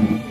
Mm-hmm.